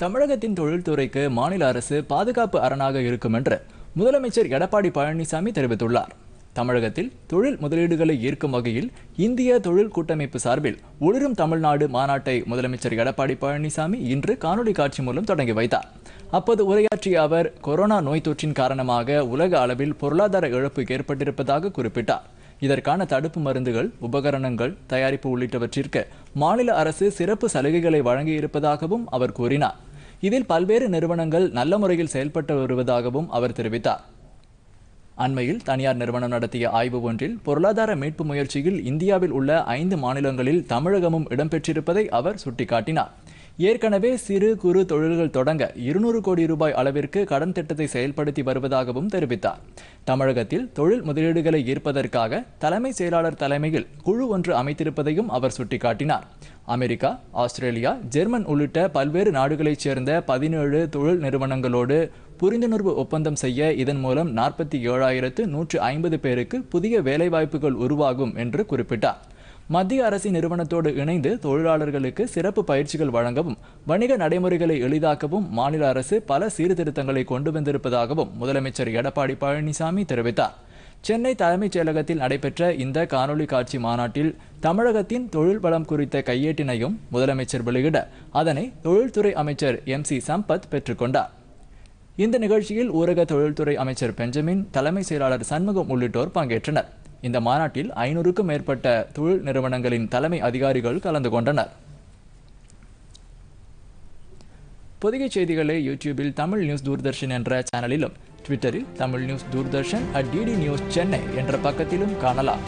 தமிழகத்தின் தொழில்துறைக்கு மாநில அரசு பாதுகாப்பு அரணாக இருக்கும் என்று முதலமைச்சர் எடப்பாடி பழனிசாமி தெரிவித்துள்ளார். தமிழகத்தில் தொழில் முதலீடுகளை ஈர்க்கும் வகையில் இந்திய தொழில் கூட்டமைப்பு சார்பில் ஒளிரும் தமிழ்நாடு மாநாட்டை முதலமைச்சர் எடப்பாடி பழனிசாமி இன்று காணொலி காட்சி மூலம் தொடங்கி வைத்தார். அப்போது உரையாற்றிய அவர் கொரோனா நோய் தொற்றின் காரணமாக உலக அளவில் பொருளாதார இழப்பு ஏற்பட்டிருப்பதாக குறிப்பிட்டார். இதற்கான தடுப்பு மருந்துகள் உபகரணங்கள் தயாரிப்பு உள்ளிட்டவற்றிற்கு மாநில அரசு சிறப்பு சலுகைகளை வழங்கியிருப்பதாகவும் அவர் கூறினார். இதில் பல்வேறு நிறுவனங்கள் நல்ல முறையில் செயல்பட்டு வருவதாகவும் அவர் தெரிவித்தார். அண்மையில் தனியார் நிறுவனம் நடத்திய ஆய்வு ஒன்றில் பொருளாதார மீட்பு முயற்சியில் இந்தியாவில் உள்ள ஐந்து மாநிலங்களில் தமிழகமும் இடம்பெற்றிருப்பதை அவர் சுட்டிக்காட்டினார். ஏற்கனவே சிறு குறு தொழில்கள் தொடங்க இருநூறு கோடி ரூபாய் அளவிற்கு கடன் திட்டத்தை செயல்படுத்தி வருவதாகவும் தெரிவித்தார். தமிழகத்தில் தொழில் முதலீடுகளை ஈர்ப்பதற்காக தலைமை செயலாளர் தலைமையில் குழு ஒன்று அமைத்திருப்பதையும் அவர் சுட்டிக்காட்டினார். அமெரிக்கா ஆஸ்திரேலியா ஜெர்மன் உள்ளிட்ட பல்வேறு நாடுகளைச் சேர்ந்த பதினேழு தொழில் நிறுவனங்களோடு புரிந்துணர்வு ஒப்பந்தம் செய்ய இதன் மூலம் நாற்பத்தி ஏழாயிரத்து நூற்று ஐம்பது பேருக்கு புதிய வேலைவாய்ப்புகள் உருவாகும் என்று குறிப்பிட்டார். மத்திய அரசின் நிறுவனத்தோடு இணைந்து தொழிலாளர்களுக்கு சிறப்பு பயிற்சிகள் வழங்கவும் வணிக நடைமுறைகளை எளிதாக்கவும் மாநில அரசு பல சீர்திருத்தங்களை கொண்டு வந்திருப்பதாகவும் முதலமைச்சர் எடப்பாடி பழனிசாமி தெரிவித்தார். சென்னை தலைமைச் செயலகத்தில் நடைபெற்ற இந்த காணொலி காட்சி மாநாட்டில் தமிழகத்தின் தொழில் வளம் குறித்த கையேட்டினையும் முதலமைச்சர் வெளியிட அதனை தொழில்துறை அமைச்சர் எம் சி சம்பத் பெற்றுக்கொண்டார் இந்த நிகழ்ச்சியில் ஊரக தொழில்துறை அமைச்சர் பெஞ்சமின் தலைமை செயலாளர் சண்முகம் உள்ளிட்டோர் பங்கேற்றனர். இந்த மாநாட்டில் ஐநூறுக்கும் மேற்பட்ட தொழில் நிறுவனங்களின் தலைமை அதிகாரிகள் கலந்து கொண்டனர். பொதிகை செய்திகளை யூடியூபில் தமிழ் நியூஸ் தூர்தர்ஷன் என்ற சேனலிலும் ட்விட்டரில் Tamil news Doordarshan at DD news Chennai என்ற பக்கத்திலும் காணலாம்.